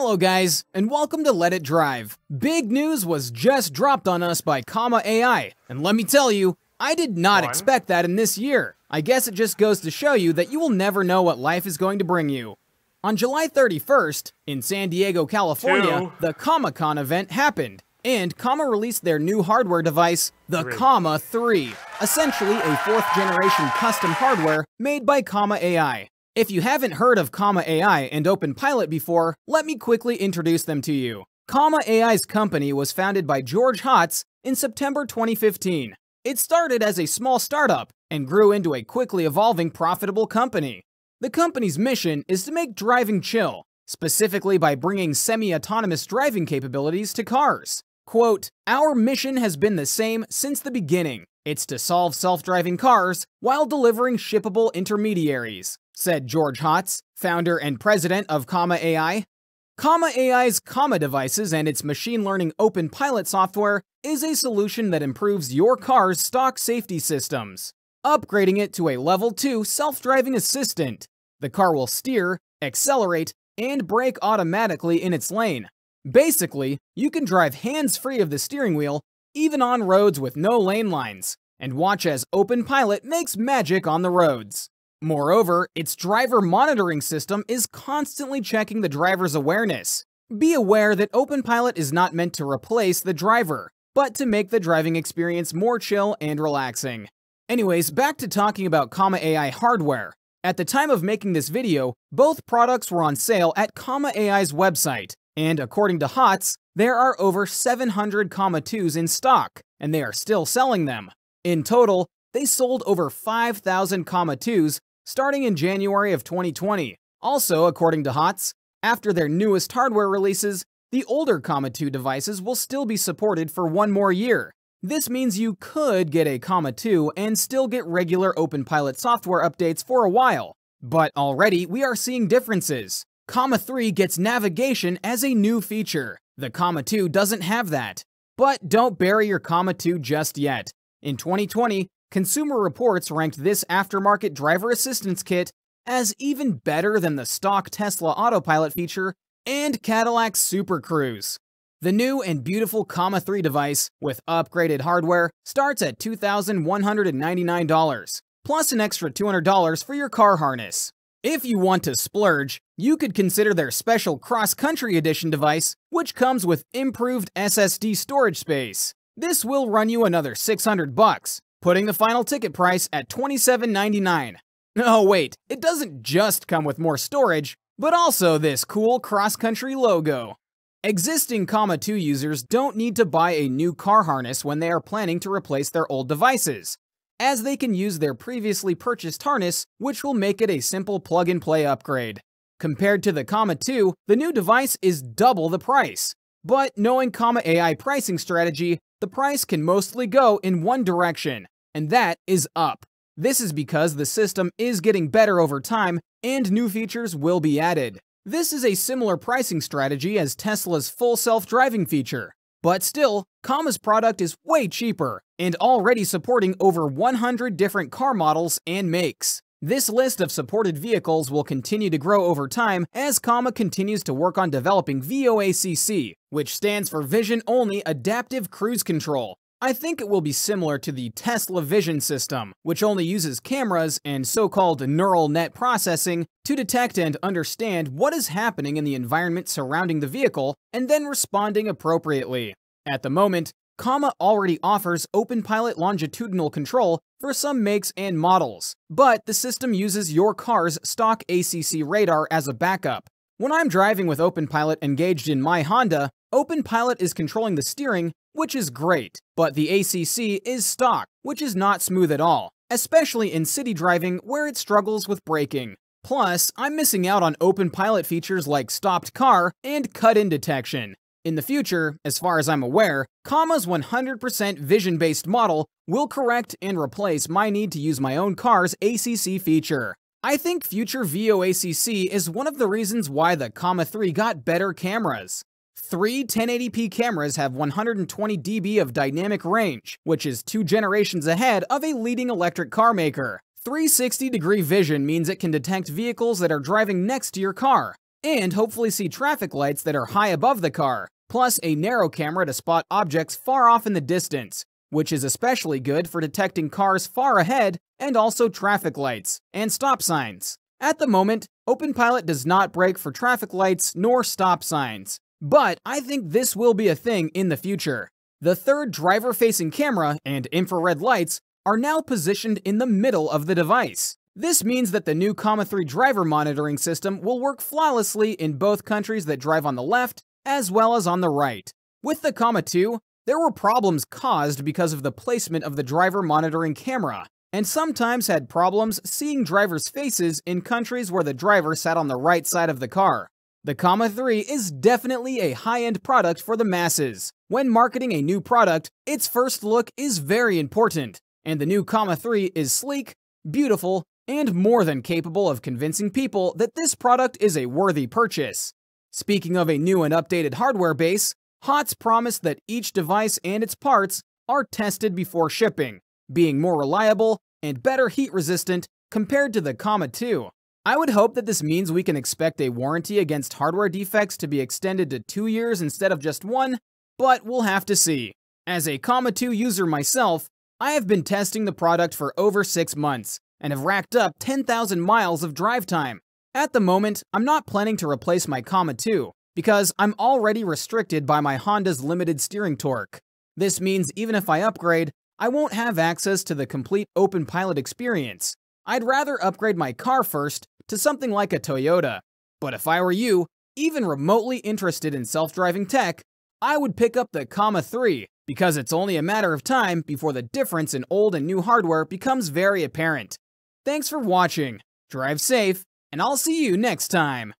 Hello guys, and welcome to Let It Drive. Big news was just dropped on us by Comma AI, and let me tell you, I did not One. expect that in this year. I guess it just goes to show you that you will never know what life is going to bring you. On July 31st, in San Diego, California, Two. the Comma Con event happened, and Comma released their new hardware device, the Three. Comma 3, essentially a fourth generation custom hardware made by Comma AI. If you haven't heard of Comma AI and OpenPilot before, let me quickly introduce them to you. Comma AI's company was founded by George Hotz in September 2015. It started as a small startup and grew into a quickly evolving profitable company. The company's mission is to make driving chill, specifically by bringing semi-autonomous driving capabilities to cars. Quote, Our mission has been the same since the beginning. It's to solve self-driving cars while delivering shippable intermediaries, said George Hotz, founder and president of Comma AI. Comma AI's Comma devices and its machine learning OpenPilot software is a solution that improves your car's stock safety systems, upgrading it to a level 2 self-driving assistant. The car will steer, accelerate, and brake automatically in its lane. Basically, you can drive hands-free of the steering wheel even on roads with no lane lines, and watch as OpenPilot makes magic on the roads. Moreover, its driver monitoring system is constantly checking the driver's awareness. Be aware that OpenPilot is not meant to replace the driver, but to make the driving experience more chill and relaxing. Anyways, back to talking about Comma AI hardware. At the time of making this video, both products were on sale at Comma AI's website, and according to Hotz, there are over 700 Comma 2s in stock, and they are still selling them. In total, they sold over 5,000 Comma 2s starting in January of 2020. Also, according to Hotz, after their newest hardware releases, the older Comma 2 devices will still be supported for one more year. This means you could get a Comma 2 and still get regular OpenPilot software updates for a while. But already we are seeing differences. Comma 3 gets navigation as a new feature. The Comma 2 doesn't have that. But don't bury your Comma 2 just yet. In 2020, Consumer Reports ranked this aftermarket driver assistance kit as even better than the stock Tesla autopilot feature and Cadillac Super Cruise. The new and beautiful Comma 3 device with upgraded hardware starts at $2,199, plus an extra $200 for your car harness. If you want to splurge, you could consider their special Cross Country Edition device, which comes with improved SSD storage space. This will run you another 600 bucks, putting the final ticket price at $27.99. Oh wait, it doesn't just come with more storage, but also this cool cross-country logo. Existing Comma 2 users don't need to buy a new car harness when they are planning to replace their old devices, as they can use their previously purchased harness, which will make it a simple plug-and-play upgrade. Compared to the Comma 2, the new device is double the price. But knowing Comma AI pricing strategy, the price can mostly go in one direction, and that is up. This is because the system is getting better over time and new features will be added. This is a similar pricing strategy as Tesla's full self-driving feature. But still, Comma's product is way cheaper and already supporting over 100 different car models and makes. This list of supported vehicles will continue to grow over time as Comma continues to work on developing VOACC, which stands for Vision Only Adaptive Cruise Control. I think it will be similar to the Tesla Vision system, which only uses cameras and so-called neural net processing to detect and understand what is happening in the environment surrounding the vehicle and then responding appropriately. At the moment, Comma already offers OpenPilot longitudinal control for some makes and models, but the system uses your car's stock ACC radar as a backup. When I'm driving with OpenPilot engaged in my Honda, OpenPilot is controlling the steering, which is great, but the ACC is stock, which is not smooth at all, especially in city driving where it struggles with braking. Plus, I'm missing out on OpenPilot features like stopped car and cut-in detection. In the future, as far as I'm aware, Comma's 100% vision-based model will correct and replace my need to use my own car's ACC feature. I think future VOACC is one of the reasons why the Comma 3 got better cameras. Three 1080p cameras have 120 dB of dynamic range, which is two generations ahead of a leading electric car maker. 360 degree vision means it can detect vehicles that are driving next to your car, and hopefully see traffic lights that are high above the car, plus a narrow camera to spot objects far off in the distance, which is especially good for detecting cars far ahead and also traffic lights and stop signs. At the moment, OpenPilot does not brake for traffic lights nor stop signs, but I think this will be a thing in the future. The third driver-facing camera and infrared lights are now positioned in the middle of the device. This means that the new Comma 3 driver monitoring system will work flawlessly in both countries that drive on the left as well as on the right. With the Comma 2, there were problems caused because of the placement of the driver monitoring camera, and sometimes had problems seeing drivers' faces in countries where the driver sat on the right side of the car. The Comma 3 is definitely a high-end product for the masses. When marketing a new product, its first look is very important, and the new Comma 3 is sleek, beautiful, and more than capable of convincing people that this product is a worthy purchase. Speaking of a new and updated hardware base, Hotz promised that each device and its parts are tested before shipping, being more reliable and better heat resistant compared to the Comma 2. I would hope that this means we can expect a warranty against hardware defects to be extended to two years instead of just one, but we'll have to see. As a Comma 2 user myself, I have been testing the product for over 6 months, and have racked up 10,000 miles of drive time. At the moment, I'm not planning to replace my Comma 2, because I'm already restricted by my Honda's limited steering torque. This means even if I upgrade, I won't have access to the complete OpenPilot experience. I'd rather upgrade my car first to something like a Toyota. But if I were you, even remotely interested in self-driving tech, I would pick up the Comma 3, because it's only a matter of time before the difference in old and new hardware becomes very apparent. Thanks for watching, drive safe, and I'll see you next time.